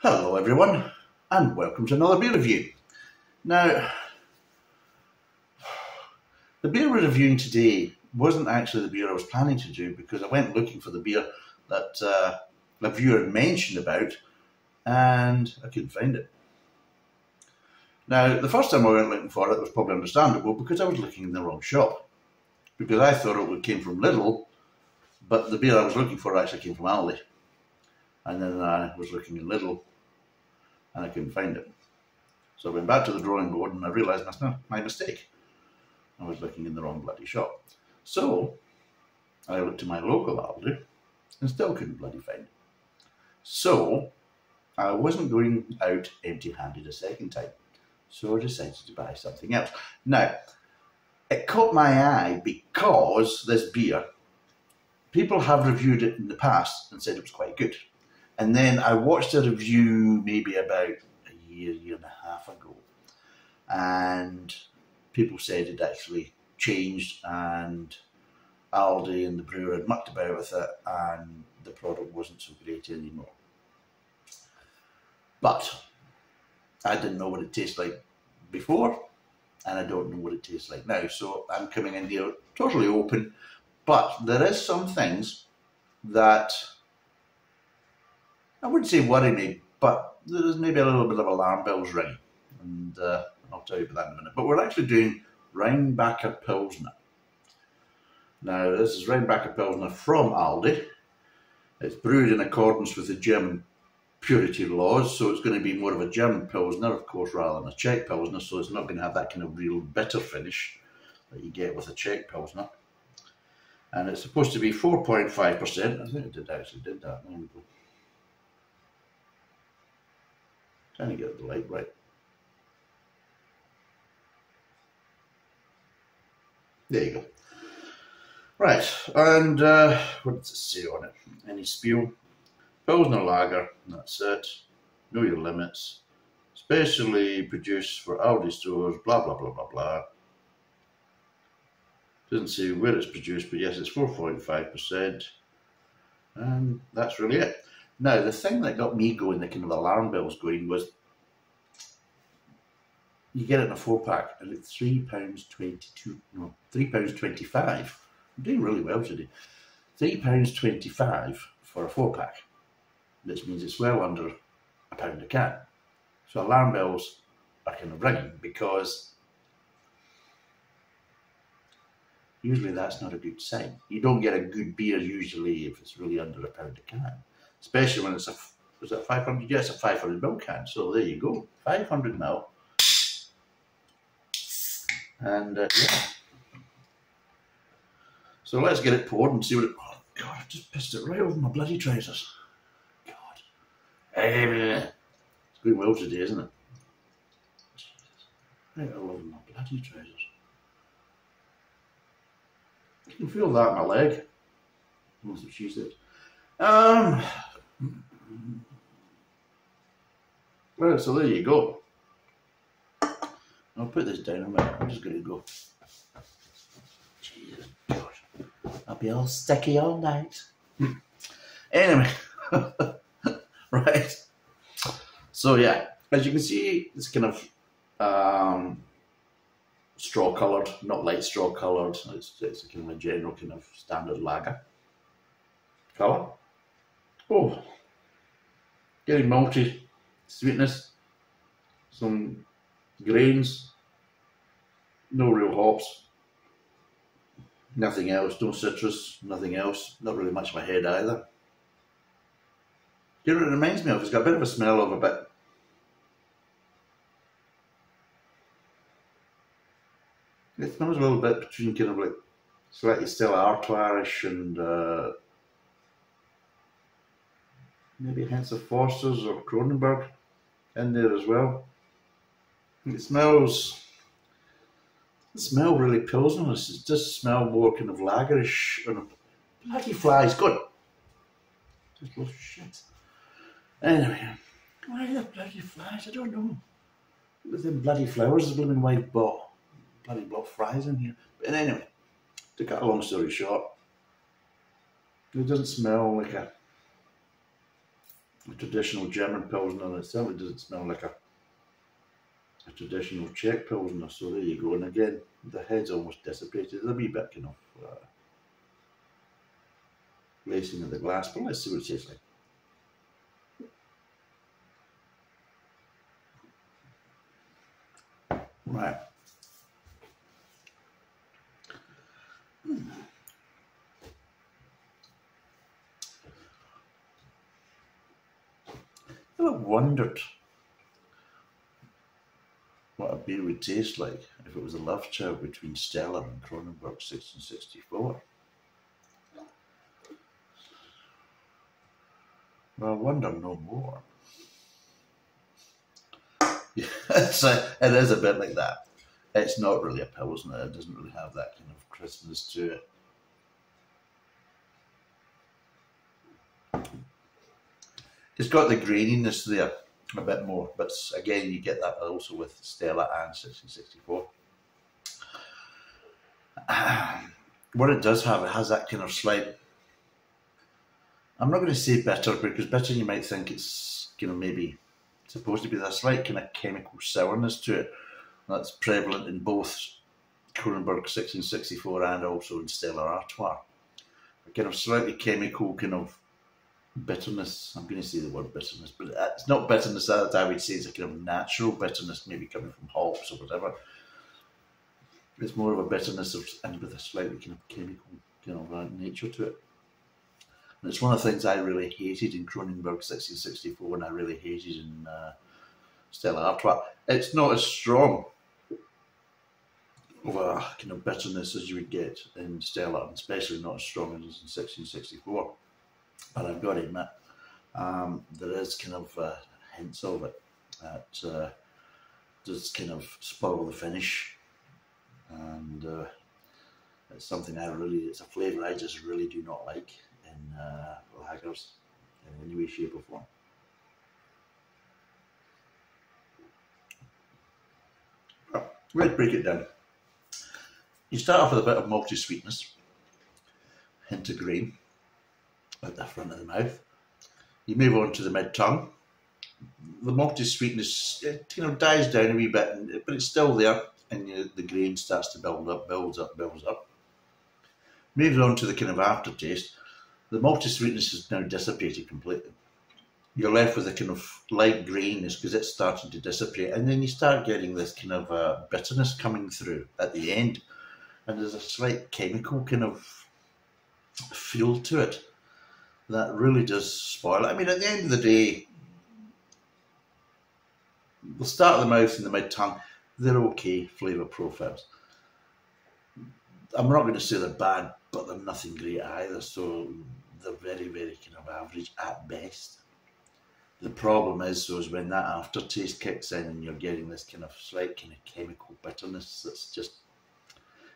Hello everyone and welcome to another beer review. Now, the beer we're reviewing today wasn't actually the beer I was planning to do because I went looking for the beer that uh, a viewer had mentioned about and I couldn't find it. Now, the first time I went looking for it was probably understandable because I was looking in the wrong shop. Because I thought it would came from Lidl, but the beer I was looking for actually came from Aldi. And then I was looking in Lidl and I couldn't find it. So I went back to the drawing board and I realised that's not my mistake. I was looking in the wrong bloody shop. So I looked to my local Aldi and still couldn't bloody find it. So I wasn't going out empty handed a second time. So I decided to buy something else. Now, it caught my eye because this beer, people have reviewed it in the past and said it was quite good. And then I watched a review maybe about a year, year and a half ago, and people said it actually changed, and Aldi and the brewer had mucked about with it, and the product wasn't so great anymore. But I didn't know what it tasted like before, and I don't know what it tastes like now. So I'm coming in here totally open, but there is some things that I wouldn't say worry me, but there's maybe a little bit of alarm bells ringing, and uh, I'll tell you about that in a minute. But we're actually doing Rheinbacher Pilsner. Now, this is Rheinbacher Pilsner from Aldi. It's brewed in accordance with the German purity laws, so it's going to be more of a German Pilsner, of course, rather than a Czech Pilsner, so it's not going to have that kind of real bitter finish that you get with a Czech Pilsner. And it's supposed to be 4.5%. I think it did actually did that. There we go. Trying to get the light right. There you go. Right, and uh, what does it say on it? Any spiel? Pilsner Lager, that's it. Know your limits. Specially produced for Aldi stores, blah, blah, blah, blah, blah. Doesn't say where it's produced, but yes, it's 4.5%. And that's really it. Now, the thing that got me going, the kind of alarm bells going, was you get it in a four pack and it's three pounds twenty two no three pounds twenty five. I'm doing really well today. Three pounds twenty five for a four pack. This means it's well under a pound a can. So alarm bells are kind of ringing because usually that's not a good sign. You don't get a good beer usually if it's really under a pound a can especially when it's a was that 500 yes a 500 ml can. So there you go. 500 ml and uh, yeah. So let's get it poured and see what it oh god I've just pissed it right over my bloody trousers. God. It's going well today isn't it? Right over my bloody trousers. You can feel that in my leg. That's what she said. Um, well, so there you go. I'll put this down a minute. I'm just going to go. Jesus, gosh. I'll be all sticky all night. anyway, right. So yeah, as you can see, it's kind of um, straw coloured, not light straw coloured. It's, it's kind of a general kind of standard lager colour. Oh, getting malty sweetness, some grains, no real hops, nothing else, no citrus, nothing else, not really much of a head either. You know what it reminds me of? It's got a bit of a smell of a bit. It smells a little bit between kind of like slightly Stella Artois and uh, maybe hints of Foster's or Kronenbourg in there as well. It smells, it smell really pilsnerous. It does smell more kind of lagerish. And bloody flies, good. Just love shit. Anyway, why the bloody flies? I don't know. With them bloody flowers, the blooming white ball. Bloody block flies in here. But anyway, to cut a long story short, it doesn't smell like a traditional German Pilsner, it certainly doesn't smell like a, a traditional Czech Pilsner. So there you go. And again, the head's almost dissipated. A wee bit kind of uh, lacing of the glass, but let's see what it tastes like. Right. I wondered what a beer would taste like if it was a love child between Stella and Kronenbourg 1664. Well, I wonder no more. Yes, it is a bit like that. It's not really a pilsner. It doesn't really have that kind of crispness to it. It's got the graininess there a bit more, but again, you get that also with Stella and 1664. what it does have, it has that kind of slight. I'm not going to say bitter because bitter you might think it's you know maybe supposed to be that slight kind of chemical sourness to it. That's prevalent in both Kronenbourg 1664 and also in Stella Artois. A kind of slightly chemical kind of bitterness. I'm going to say the word bitterness, but it's not bitterness that I would say it's a kind of natural bitterness, maybe coming from hops or whatever. It's more of a bitterness of, and with a slightly kind of chemical kind of nature to it. And it's one of the things I really hated in Kronenbourg 1664 and I really hated in uh, Stella Artois. It's not as strong of a kind of bitterness as you would get in Stella, and especially not as strong as in 1664. But I've got to admit, um, there is kind of uh, hints of it that uh, does kind of spoil the finish. And uh, it's something I really, it's a flavour I just really do not like in uh, lagers in any way, shape, or form. let's break it down. You start off with a bit of malty sweetness, hint of grain at the front of the mouth. You move on to the mid tongue. The malty sweetness it, you know dies down a wee bit, but it's still there, and you, the grain starts to build up, builds up, builds up. Moves on to the kind of aftertaste. The malty sweetness has now dissipated completely. You're left with a kind of light grainness because it's starting to dissipate, and then you start getting this kind of uh, bitterness coming through at the end, and there's a slight chemical kind of feel to it that really does spoil it. I mean, at the end of the day, the start of the mouth and the mid tongue, they're okay flavour profiles. I'm not going to say they're bad, but they're nothing great either. So they're very, very kind of average at best. The problem is, though, is when that aftertaste kicks in and you're getting this kind of slight kind of chemical bitterness that's just,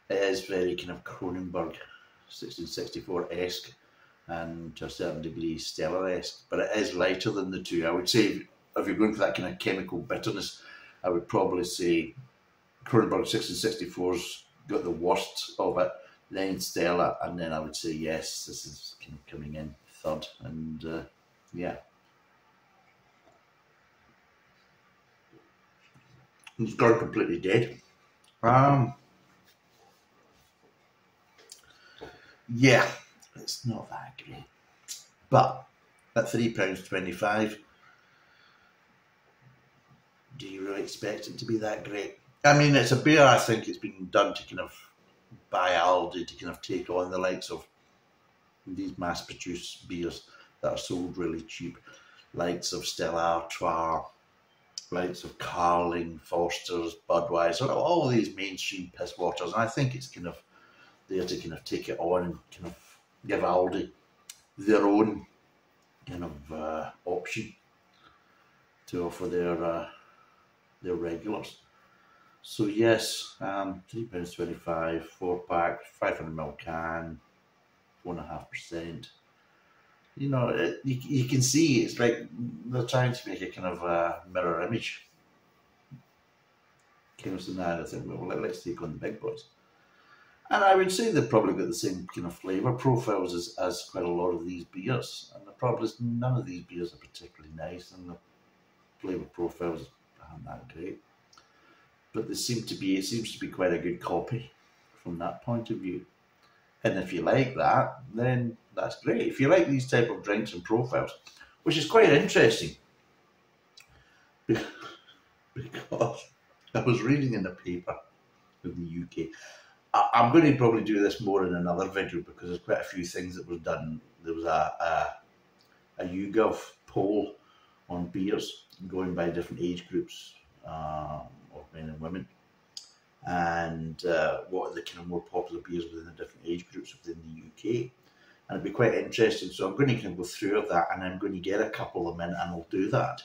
it is very kind of Kronenbourg 1664 esque and a certain degree Stella-esque, but it is lighter than the two. I would say if you're going for that kind of chemical bitterness, I would probably say Kronenbourg 1664's got the worst of it, then Stella, and then I would say yes, this is kind of coming in third, and uh, yeah. It's gone completely dead. Um, yeah, it's not that great. But at £3.25, do you really expect it to be that great? I mean, it's a beer I think it's been done to kind of by Aldi to kind of take on the likes of these mass produced beers that are sold really cheap, likes of Stella Artois, likes of Carling, Foster's, Budweiser, all these mainstream piss waters. And I think it's kind of there to kind of take it on and kind of give Aldi their own kind of uh, option to offer their uh, their regulars. So yes, um, three pounds twenty five, four pack, five hundred ml can, four and a half percent. You know, it, you, you can see it's like they're trying to make a kind of a mirror image. Came to that, I think, well, let's take on the big boys. And I would say they've probably got the same kind of flavour profiles as, as quite a lot of these beers. And the problem is none of these beers are particularly nice and the flavour profiles aren't that great. But they seem to be it seems to be quite a good copy from that point of view. And if you like that, then that's great. If you like these type of drinks and profiles, which is quite interesting, because I was reading in the paper in the UK. I, am going to probably do this more in another video because there's quite a few things that was done. There was a, a, a YouGov poll on beers going by different age groups um, of men and women and uh, what are the kind of more popular beers within the different age groups within the UK. And it'd be quite interesting. So I'm going to kind of go through that and I'm going to get a couple of in and I'll do that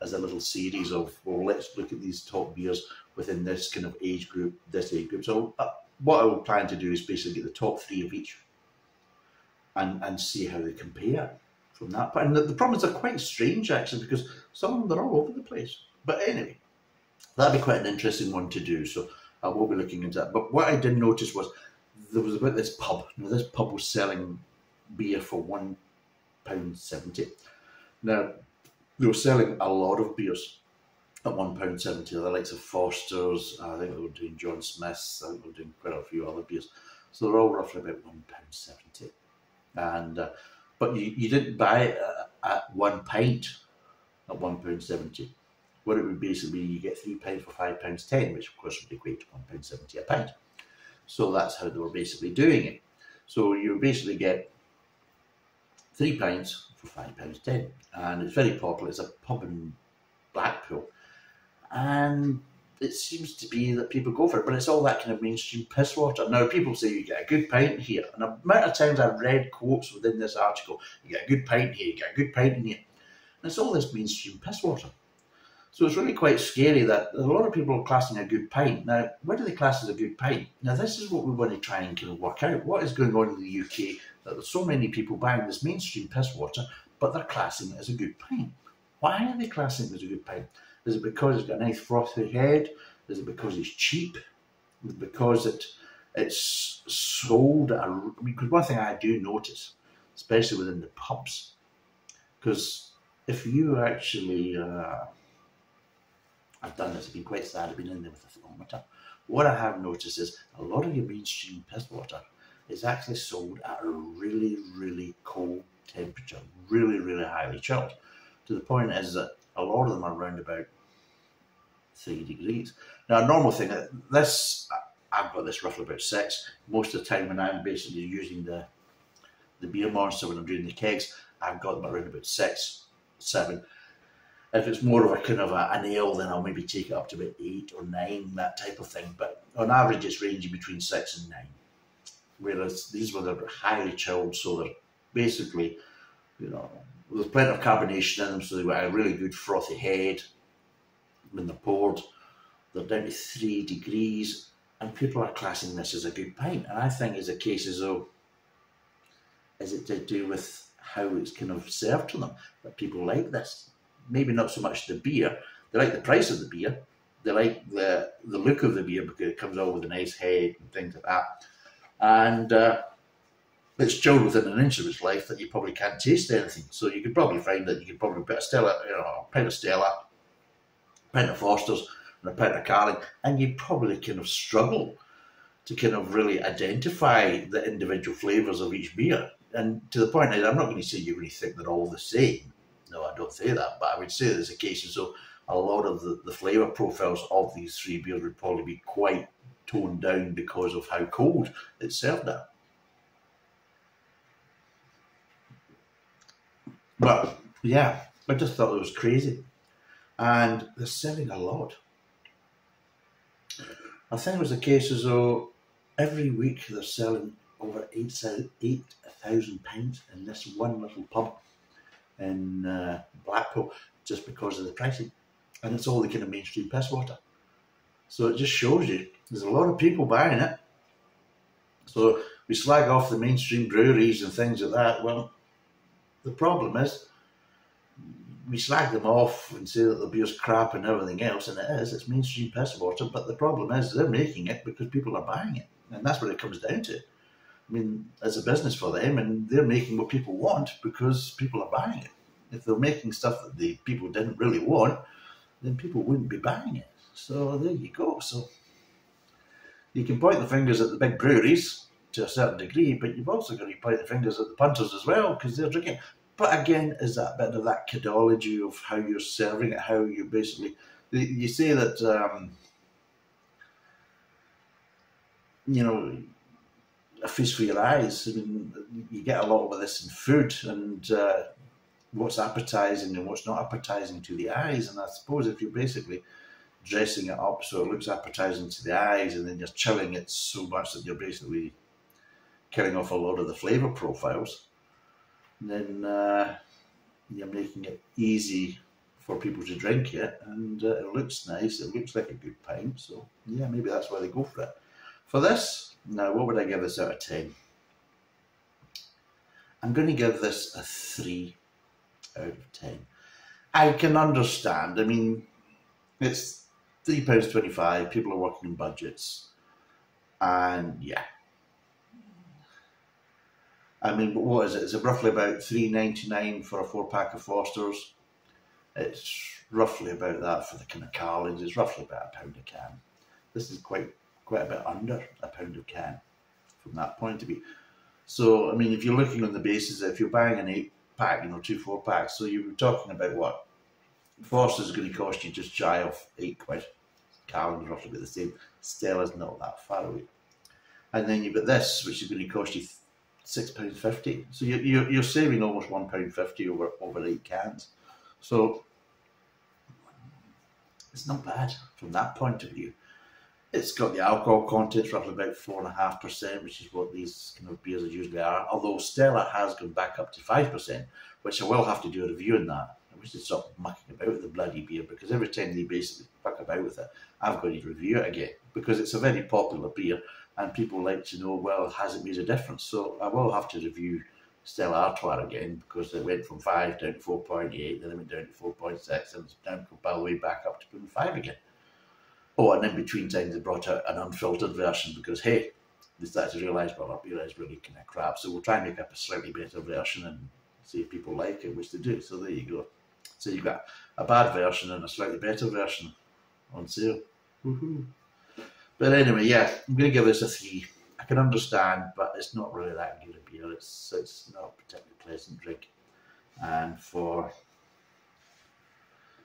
as a little series of, well, let's look at these top beers within this kind of age group, this age group. So uh, what I will plan to do is basically get the top three of each and, and see how they compare from that point. And the, the problems are quite strange actually because some of them they're all over the place. But anyway, that'd be quite an interesting one to do. So I will be looking into that. But what I did notice was there was about this pub. Now this pub was selling beer for one pound seventy. Now they were selling a lot of beers at one pound seventy. The likes of Foster's, I think they were doing John Smith's, I think they were doing quite a few other beers. So they're all roughly about one pound seventy. And uh, but you, you didn't buy it at one pint at one pound seventy. What it would basically be, you get three pints for five pounds ten, which of course would equate to one pound seventy a pint. So that's how they were basically doing it. So you basically get three pints for five pounds ten, and it's very popular. It's a pub in Blackpool, and it seems to be that people go for it, but it's all that kind of mainstream piss water. Now, people say you get a good pint here, and the amount of times I've read quotes within this article, you get a good pint here, you get a good pint in here, and it's all this mainstream piss water. So it's really quite scary that a lot of people are classing a good pint. Now, what do they class as a good pint? Now, this is what we want to try and kind of work out. What is going on in the UK that there's so many people buying this mainstream piss water, but they're classing it as a good pint? Why are they classing it as a good pint? Is it because it's got a nice frothy head? Is it because it's cheap? Is it because it it's sold at a, because one thing I do notice, especially within the pubs, because if you actually uh, I've done this, I've been quite sad, I've been in there with a thermometer. What I have noticed is a lot of your mainstream piss water is actually sold at a really, really cold temperature, really, really highly chilled. To the point is that a lot of them are around about three degrees. Now, a normal thing, uh, this, I've got this roughly about six. Most of the time when I'm basically using the the beer monster when I'm doing the kegs, I've got them around about six, seven. If it's more of a kind of a, an ale, then I'll maybe take it up to about eight or nine, that type of thing. But on average, it's ranging between six and nine. Whereas these ones are highly chilled, so they're basically, you know, there's plenty of carbonation in them, so they've got a really good frothy head when they're poured. They're down to three degrees, and people are classing this as a good pint. And I think it's a case as though, is it to do with how it's kind of served to them that people like this? maybe not so much the beer. They like the price of the beer. They like the the look of the beer because it comes out with a nice head and things like that. And uh, it's chilled within an inch of its life that you probably can't taste anything. So you could probably find that you could probably put a Stella, you know, a pint of Stella, of Foster's, and a of Carling, and you'd probably kind of struggle to kind of really identify the individual flavours of each beer. And to the point I'm not going to say you really think they're all the same, no, I don't say that, but I would say there's a case so a lot of the, the flavour profiles of these three beers would probably be quite toned down because of how cold it's served at. But yeah, I just thought it was crazy. And they're selling a lot. I think it was the case as though every week they're selling over 8,000 pounds in this one little pub in uh, Blackpool just because of the pricing. And it's all the kind of mainstream piss water. So it just shows you there's a lot of people buying it. So we slag off the mainstream breweries and things like that. Well, the problem is we slag them off and say that the beer's crap and everything else, and it is, it's mainstream piss water, but the problem is they're making it because people are buying it. And that's what it comes down to. I mean, it's a business for them, and they're making what people want because people are buying it. If they're making stuff that the people didn't really want, then people wouldn't be buying it. So there you go. So you can point the fingers at the big breweries to a certain degree, but you've also got to point the fingers at the punters as well because they're drinking. But again, is that bit of that codology of how you're serving it, how you basically you say that um, you know a feast for your eyes. I mean, you get a lot of this in food and uh, what's appetizing and what's not appetizing to the eyes. And I suppose if you're basically dressing it up so it looks appetizing to the eyes and then you're chilling it so much that you're basically killing off a lot of the flavor profiles, then uh, you're making it easy for people to drink it and uh, it looks nice, it looks like a good pint. So, yeah, maybe that's why they go for it. For this, now what would I give this out of 10? I'm going to give this a 3 out of 10. I can understand, I mean, it's £3.25, people are working in budgets, and yeah. I mean, what is it? It's roughly about three ninety nine for a four pack of Foster's? It's roughly about that for the kind of Carlings. It's roughly about a pound a can. This is quite quite a bit under a pound of can from that point of view. So, I mean, if you're looking on the basis that if you're buying an eight pack, you know, two four packs, so you're talking about what? Foster's is going to cost you just shy of eight quid. Carling's roughly about the same. Stella's not that far away. And then you've got this, which is going to cost you six pounds fifty. So you're, you're, you're saving almost one pound fifty over over eight cans. So it's not bad from that point of view. It's got the alcohol content roughly about four and a half percent, which is what these kind of beers usually are. Although Stella has gone back up to five percent, which I will have to do a review on that. I wish they'd stop mucking about with the bloody beer because every time they basically fuck about with it, I've got to review it again because it's a very popular beer and people like to know, well, has it made a difference? So I will have to review Stella Artois again because it went from 5 down to 4.8, then it went down to 4.6, and it's down all the way back up to 5 again. Oh, and in between times they brought out an unfiltered version because, hey, they started to realise, well, our beer is really kind of crap, so we'll try and make up a slightly better version and see if people like it, which they do. So there you go. So you've got a bad version and a slightly better version on sale. Woohoo. But anyway, yeah, I'm going to give this a three. I can understand, but it's not really that good a beer. It's it's not a particularly pleasant drink. And for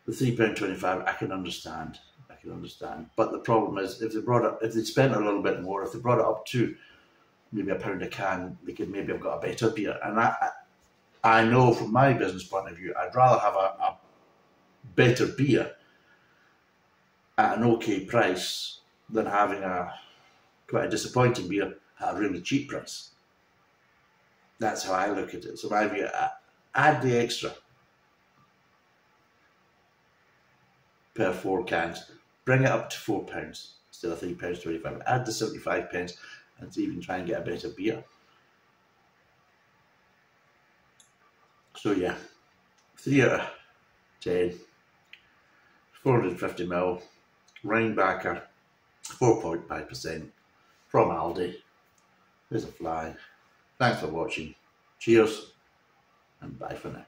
the three pound twenty five, I can understand. I can understand. But the problem is, if they brought it, if they spent a little bit more, if they brought it up to maybe a pound a can, they could maybe have got a better beer. And I, I know from my business point of view, I'd rather have a, a better beer at an okay price than having a quite a disappointing beer at a really cheap price. That's how I look at it. So my view, add the extra per four cans, bring it up to four pounds instead of three pounds twenty-five. Add the seventy-five pence, and even try and get a better beer. So yeah, three out of ten. 450 ml, Rheinbacher, 4.5% from Aldi. There's a fly. Thanks for watching. Cheers and bye for now.